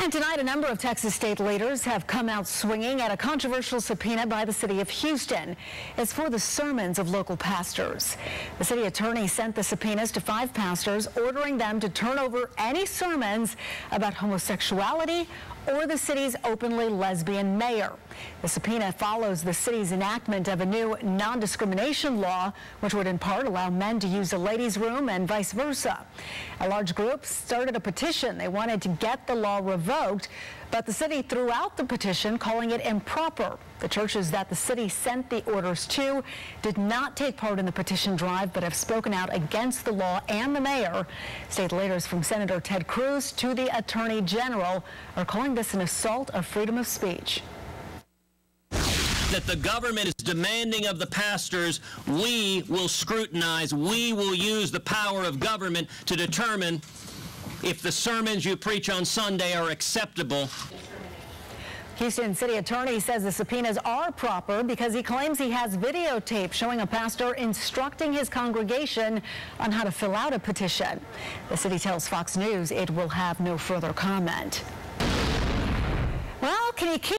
And tonight, a number of Texas state leaders have come out swinging at a controversial subpoena by the city of Houston. It's for the sermons of local pastors. The city attorney sent the subpoenas to five pastors, ordering them to turn over any sermons about homosexuality or the city's openly lesbian mayor. The subpoena follows the city's enactment of a new non-discrimination law, which would in part allow men to use the ladies' room and vice versa. A large group started a petition. They wanted to get the law revoked, but the city threw out the petition, calling it improper. The churches that the city sent the orders to did not take part in the petition drive, but have spoken out against the law and the mayor. State leaders from Senator Ted Cruz to the Attorney General are calling this an assault of freedom of speech that the government is demanding of the pastors, we will scrutinize, we will use the power of government to determine if the sermons you preach on Sunday are acceptable. Houston City Attorney says the subpoenas are proper because he claims he has videotape showing a pastor instructing his congregation on how to fill out a petition. The city tells Fox News it will have no further comment. Well, can you keep